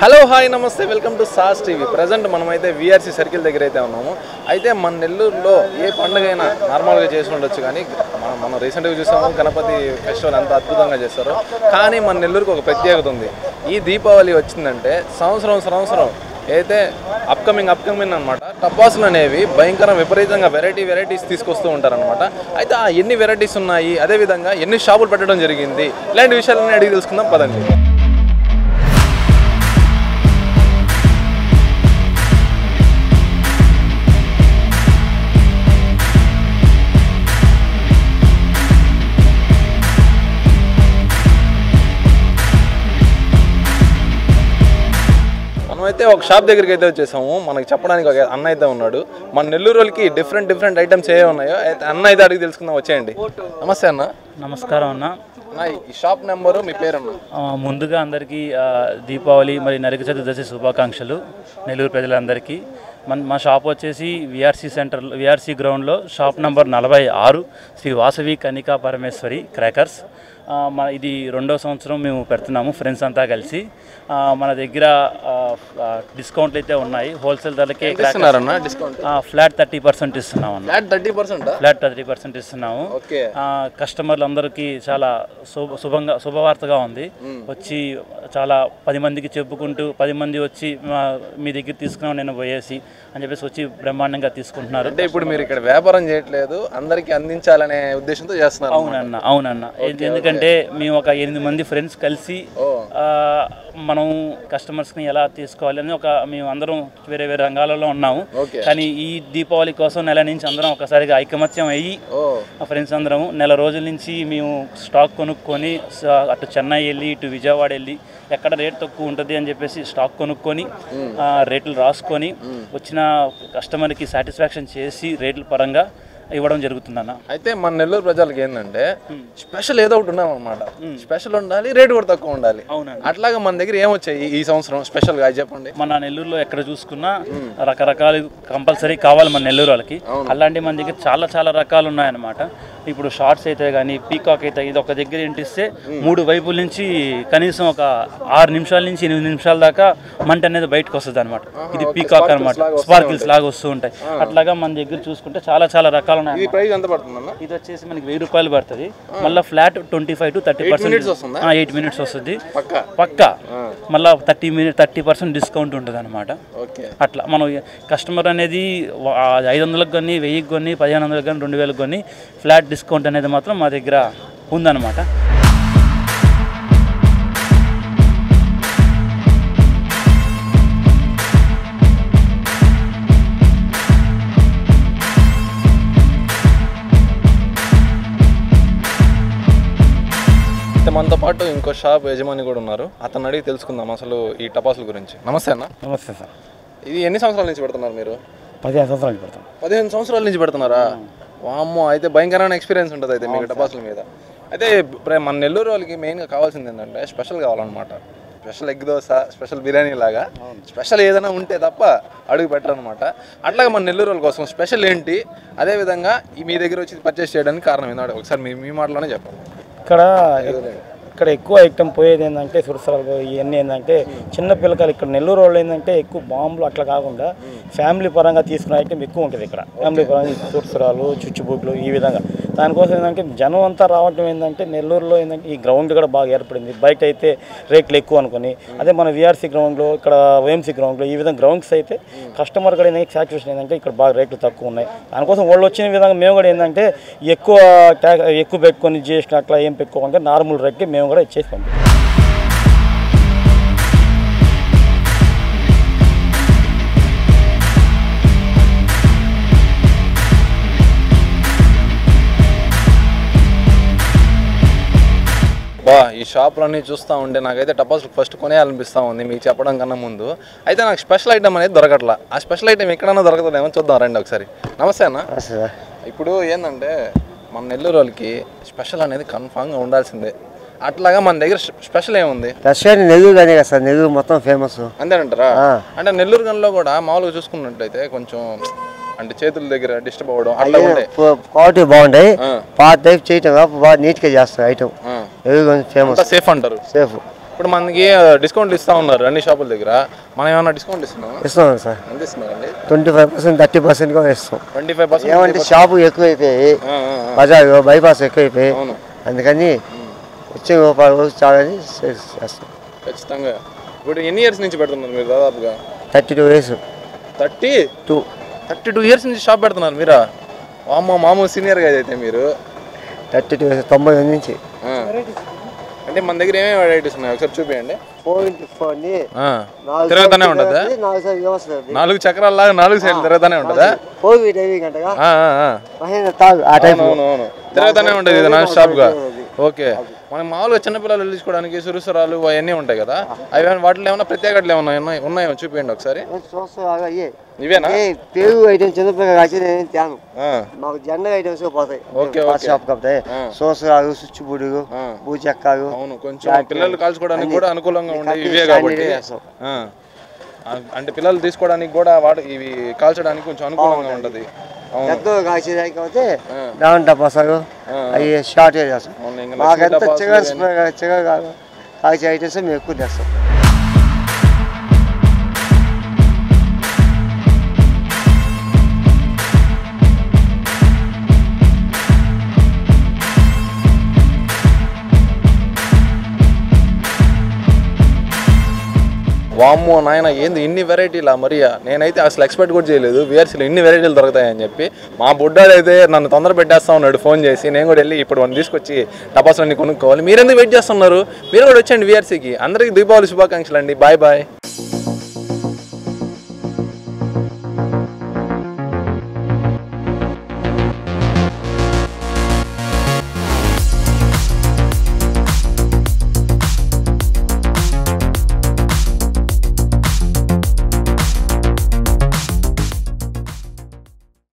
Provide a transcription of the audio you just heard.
Hello hi నమస్తే welcome to SAS TV. Present మనమైతే VRC circle దగ్గర అయితే ఉన్నాము. అయితే మన నెల్లూరులో ఏ పండుగ అయినా నార్మల్గా చేసి ఉండొచ్చు కానీ మనం మనం రీసెంట్గా చూసాము గణపతి ఫెస్టివల్ ఎంత అద్భుతంగా చేస్తారు. కానీ మన నెల్లూరుకి ఒక ప్రత్యేకత ఉంది. ఈ దీపావళి వచ్చిందంటే సంవత్సరం సంవత్సరం అయితే అప్కమింగ్ అప్కమింగ్ అనమాట టపాసులు అనేవి భయంకర విపరీతంగా వెరైటీ వెరైటీస్ తీసుకొస్తూ ఉంటారనమాట అయితే ఆ ఎన్ని వెరైటీస్ ఉన్నాయి అదేవిధంగా ఎన్ని షాపులు పెట్టడం జరిగింది ఇలాంటి విషయాలన్నీ అడిగి తెలుసుకుందాం పదండి. మనమైతే ఒక షాప్ దగ్గరికి అయితే వచ్చేసాము. మనకి చెప్పడానికి ఒక అన్న అయితే ఉన్నాడు. మన నెల్లూరు వాళ్ళకి డిఫరెంట్ డిఫరెంట్ ఐటమ్స్ ఏ ఉన్నాయో అయితే అన్న అయితే అడిగి తెలుసుకుందాం వచ్చేయండి. నమస్తే అన్న. నమస్కారం అన్న. ఈ షాప్ నెంబరు మీ పేరు ముందుగా అందరికీ దీపావళి మరి నరక చతుర్దశి శుభాకాంక్షలు నెల్లూరు ప్రజలందరికీ. మన మా షాప్ వచ్చేసి విఆర్సీ సెంటర్ విఆర్సీ గ్రౌండ్లో షాప్ నంబర్ నలభై ఆరు శ్రీ వాసవి కనికా పరమేశ్వరి క్రాకర్స్. మన ఇది రెండో సంవత్సరం మేము పెడుతున్నాము ఫ్రెండ్స్ అంతా కలిసి. మన దగ్గర డిస్కౌంట్లు అయితే ఉన్నాయి. హోల్సేల్ ఆ, ఫ్లాట్ థర్టీ పర్సెంట్ ఇస్తున్నాం అన్న ఫ్లాట్ థర్టీ పర్సెంట్ ఇస్తున్నాము. కస్టమర్లందరికీ చాలా శుభ శుభంగా శుభవార్తగా ఉంది. వచ్చి చాలా పది మందికి చెప్పుకుంటూ పది మంది వచ్చి మా- దగ్గర తీసుకున్నాం నేను పోయేసి అని చెప్పేసి వచ్చి బ్రహ్మాండంగా తీసుకుంటున్నారు. అంటే ఇప్పుడు మీరు ఇక్కడ వ్యాపారం చేయట్లేదు అందరికి అందించాలనే ఉద్దేశంతో చేస్తున్నారు అవునన్న అవునన్న. ఏంటి- ఎందుకంటే మేము ఒక ఎనిమిది మంది ఫ్రెండ్స్ కలిసి మనం కస్టమర్స్ని ఎలా తీసుకోవాలి అని ఒక మేము అందరం వేరే వేరే రంగాలలో ఉన్నాము. కానీ ఈ దీపావళి కోసం నెల నుంచి అందరం ఒకసారిగా ఐకమత్యం అయ్యి ఫ్రెండ్స్ అందరము నెల రోజుల నుంచి మేము స్టాక్ కొనుక్కొని అటు చెన్నై వెళ్ళి ఇటు విజయవాడ వెళ్ళి ఎక్కడ రేట్ తక్కువ ఉంటుంది అని చెప్పేసి స్టాక్ కొనుక్కొని రేట్లు రాసుకొని వచ్చిన కస్టమర్కి సాటిస్ఫాక్షన్ చేసి రేట్ల పరంగా ఇవ్వడం జరుగుతుందన్న. అయితే మన నెల్లూరు ప్రజలకి ఏంటంటే స్పెషల్ ఏదో ఒకటి ఉన్నామన్నమాట స్పెషల్ ఉండాలి రేట్ కూడా తక్కువ ఉండాలి. అవునండి. అట్లాగా మన దగ్గర ఏమొచ్చాయి ఈ- ఈ సంవత్సరం స్పెషల్గా చెప్పండి. మన నెల్లూరులో ఎక్కడ చూసుకున్నా రకరకాలు కంపల్సరీ కావాలి మన నెల్లూరు వాళ్ళకి. అలాంటి మన దగ్గర చాలా చాలా రకాలు ఉన్నాయన్నమాట. ఇప్పుడు షార్ట్స్ అయితే కానీ పీకాక్ అయితే ఇది ఒక దగ్గర ఇంటిస్తే మూడు వైపుల నుంచి కనీసం ఒక ఆరు నిమిషాల నుంచి ఎనిమిది నిమిషాల దాకా మంట అనేది బయటకు వస్తుంది అనమాట ఇది పీకాక్ అనమాట స్పార్కిల్స్ లాగా వస్తూ ఉంటాయి. అట్లాగా మన దగ్గర చూసుకుంటే చాలా చాలా రకాలు ఉన్నాయి ఈ ప్రైస్ ఎంత పడుతుందన్న? ఇది వచ్చేసి మనకి వెయ్యి రూపాయలు పడుతుంది. మళ్ళీ flat twenty five to thirty percent? Eight minutes వస్తుంది. పక్కా? పక్కా. మళ్ళీ thirty minute thirty percent discount ఉంటుంది అనమాట అట్లా మనం కస్టమర్ అనేది ఐదు వందలకు కానీ వెయ్యికి కొన్ని పదిహేను వందలకు కానీ రెండు వేలకు కొన్ని ఫ్లాట్ డిస్కౌంట్ అనేది మాత్రం మా దగ్గర ఉందన్నమాట. మనతో పాటు ఇంకో షాప్ యజమాని కూడా ఉన్నారు. అతను అడిగి తెలుసుకుందాం అసలు ఈ టపాసుల గురించి. నమస్తే అన్న. నమస్తే సార్. ఇది ఎన్ని సంవత్సరాల నుంచి పెడుతున్నారు మీరు? పదిహేను సంవత్సరాలు పెడతాం పదిహేను సంవత్సరాల నుంచి పెడుతున్నారా? వామ్మో అయితే భయంకరమైన ఎక్స్పీరియన్స్ ఉంటుంది అయితే మీకు టపాసుల మీద. అయితే మన నెల్లూరు వాళ్ళకి మెయిన్గా కావాల్సింది ఏంటంటే స్పెషల్ కావాలన్నమాట. Special egg dosa special biryani లాగా. స్పెషల్ ఏదైనా ఉంటే తప్ప అడుగు పెట్టరనమాట అట్లాగే మన నెల్లూరు వాళ్ళ కోసం స్పెషల్ ఏంటి? అదేవిధంగా ఈ మీ దగ్గర వచ్చి పర్చేస్ చేయడానికి కారణం ఏంటో ఒకసారి మీ మీ మాటలోనే చెప్పండి. ఇక్కడ ఇక్కడ ఎక్కువ ఐటమ్ పోయేది ఏంటంటే సురసరాలు ఇవన్నీ ఏంటంటే చిన్న పిల్లకాయలు ఇక్కడ నెల్లూరు వాళ్ళు ఏంటంటే ఎక్కువ బాంబులు అట్లా కాకుండా ఫ్యామిలీ పరంగా తీసుకునే ఐటమ్ ఎక్కువ ఉంటుంది ఇక్కడ. ఫ్యామిలీ పరంగా సురసరాలు చుచ్చుబుడ్లు ఈ విధంగా. దానికోసం ఏంటంటే జనం అంతా రావటం ఏంటంటే నెల్లూరులో ఏంటంటే ఈ గ్రౌండ్ కూడా బాగా ఏర్పడింది. బయట అయితే రేట్లు ఎక్కువ అనుకుని అదే మన విఆర్సీ గ్రౌండ్లో ఇక్కడ ఓఎంసీ గ్రౌండ్లో ఈ విధంగా గ్రౌండ్స్ అయితే కస్టమర్ కూడా ఏంటంటే సాటిస్ఫాక్షన్ ఏంటంటే ఇక్కడ బాగా రేట్లు తక్కువ ఉన్నాయి. దానికోసం వాళ్ళు వచ్చిన విధంగా మేము కూడా ఏంటంటే ఎక్కువ ట్యాక్ ఎక్కువ పెట్టుకొని జిఎస్టీ అట్లా ఏం పెట్టుకోకుండా నార్మల్ రేట్కి మేము కూడా ఇచ్చేసి పంపిస్తాం బా ఈ షాప్లన్నీ చూస్తూ ఉంటే నాకైతే టపాసులు ఫస్ట్ కొనేయాలనిపిస్తూ ఉంది మీకు చెప్పడం కన్నా ముందు. అయితే నాకు స్పెషల్ ఐటమ్ అనేది దొరకట్లా. ఆ స్పెషల్ ఐటమ్ ఎక్కడన్నా దొరకతుందేమో చూద్దాం రండి ఒకసారి. నమస్తే అన్న. ఇప్పుడు ఏంటంటే మన నెల్లూరు వాళ్ళకి స్పెషల్ అనేది కన్ఫామ్గా ఉండాల్సిందే. అట్లాగా మన దగ్గర స్పెషల్ ఏముంది? రష్యాని నెల్లూరు అనే కదా సార్ నెల్లూరు మొత్తం ఫేమస్ అంతేనంటారా? అంటే నెల్లూరు గన్లో కూడా మామూలుగా చూసుకున్నట్లయితే కొంచెం అంటే చేతుల దగ్గర డిస్టర్బ్ అవ్వడం అట్లా క్వాలిటీ బాగుంటాయి. పాత టైప్ చేయటం బాగా నీట్గా చేస్తారు ఐటమ్ ఆ. నెల్లూరు ఫేమస్ సేఫ్ అంటారు. సేఫ్ ఇప్పుడు మనకి డిస్కౌంట్ ఇస్తా ఉన్నారు అన్ని షాపుల దగ్గర. మనం ఏమైనా డిస్కౌంట్ ఇస్తున్నాం ఇస్తాం సార్. ఎంత ఇస్తున్నారండి? Twenty five percent thirty percent కూడా ఇస్తాం. ట్వంటీ ఫైవ్ పర్సెంట్ ఏమంటే షాపు ఎక్కువైపోయాయి బజార్ బైపాస్ ఎక్కువైపోయి. అందుకని వచ్చే రూపాయలు చాలని చేస్తాం. ఖచ్చితంగా. ఇప్పుడు ఎన్ని ఇయర్స్ నుంచి పెడుతున్నారు మీరు దాదాపుగా? Thirty two years thirty? Two. Thirty two years నుంచి షాప్ పెడుతున్నారు మీరా? అమ్మ మామూలు సీనియర్గా అయితే మీరు. థర్టీ టూ ఇయర్స్ తొంభై నుంచి. అంటే మన దగ్గర ఏమేమి వెరైటీస్ ఉన్నాయి? ఒకసారి చూపించండి. తిరుగుతూనే ఉంటుందా? నాలుగు సార్లు వ్యవస్థ నాలుగు సైడ్లు తిరుగుతూనే ఉంటుందా? తిరుగుతూనే ఉంటుంది ఇది నాన్ స్టాప్గా ఓకే. మనం మామూలుగా చిన్నపిల్లలు వెళ్ళించుకోవడానికి సురుసురాలు అవన్నీ ఉంటాయి కదా? అవి ఏమైనా- వాటిలో ఏమైనా ప్రత్యేకతలు ఏమన్నా ఉన్నాయి చూపించండి ఒకసారి. ఇవేనా? నేను తేను. మాకు జెండా ఐటమ్స్ పోతాయి. ఓకే. షాప్ సోసరాలు స్విచ్ బుడుగు అవును కొంచెం పిల్లలు కాల్చుకోవడానికి కూడా అనుకూలంగా ఉండే ఇవే కాబట్టి. అంటే పిల్లలు తీసుకోవడానికి కూడా వాడు ఇవి కాల్చడానికి కొంచెం అనుకూలంగా ఉంటుంది. అవును పెద్ద కాసేదానికి కాబట్టి దాని టపాసాలు అవి షార్టేజ్ చేస్తాం అవును, ఇంకా మాకెంత లక్ష్మీ టపాసులు చిగ చిగ కాల్చే ఐటమ్స్ మేము ఎక్కువ తెస్తాం వామ్మో నాయన ఏంది ఇన్ని వెరైటీలా మరి? నేనైతే అసలు ఎక్స్పెక్ట్ కూడా చేయలేదు. విఆర్సీలో ఇన్ని వెరైటీలు దొరుకుతాయని చెప్పి మా బుడ్డాడు అయితే నన్ను తొందర పెట్టేస్తా ఉన్నాడు ఫోన్ చేసి. నేను కూడా వెళ్ళి ఇప్పుడు వన్ తీసుకొచ్చి టపాసులన్నీ కొనుక్కోవాలి. మీరెందుకు వెయిట్ చేస్తున్నారు? మీరు కూడా వచ్చండి విఆర్సీకి అందరికీ దీపావళి శుభాకాంక్షలు అండి బాయ్ బాయ్.